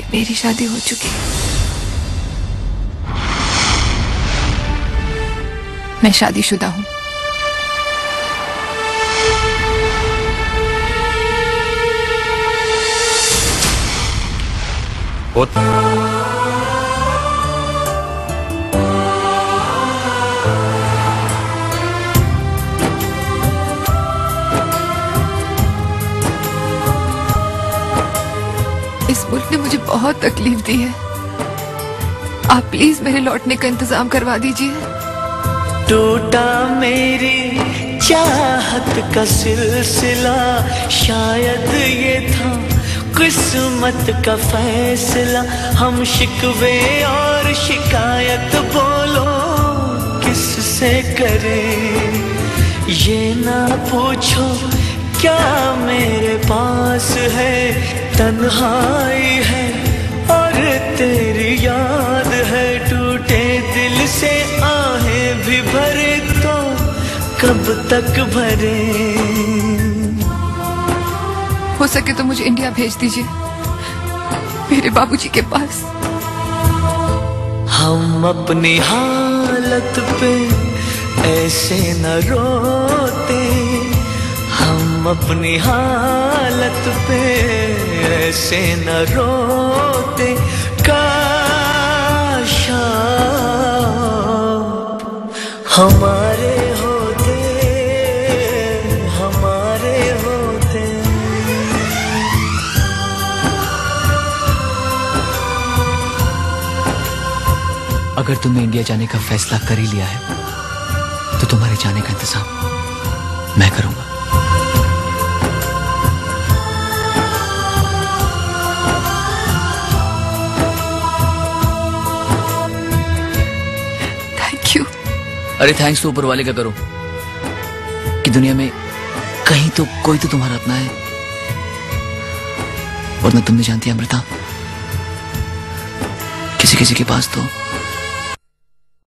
जी मेरी शादी हो चुकी मैं शादीशुदा हूँ। इस मुल्क ने मुझे बहुत तकलीफ़ दी है। आप प्लीज़ मेरे लौटने का इंतज़ाम करवा दीजिए। टूटा मेरी चाहत का सिलसिला, शायद ये था किस्मत का फैसला। हम शिकवे और शिकायत बोलो, किससे करें? ये ना पूछो, क्या मेरे पास है? तन्हाई है और तेरी याद है टूटे दिल से आहें भी भरे तो कब तक भरे? हो सके तो मुझे इंडिया भेज दीजिए मेरे बाबूजी के पास। हम अपनी हालत पे ऐसे न रोते हम अपनी हालत ऐसे न रोते काश। हमारे होते हमारे होते। अगर तुमने इंडिया जाने का फैसला कर ही लिया है तो तुम्हारे जाने का इंतज़ाम मैं करूँगा। अरे थैंक्स तो ऊपर वाले का करो, कि दुनिया में कहीं तो कोई तो तुम्हारा अपना है। वरना तुमने जानती जानती अमृता। किसी किसी के पास तो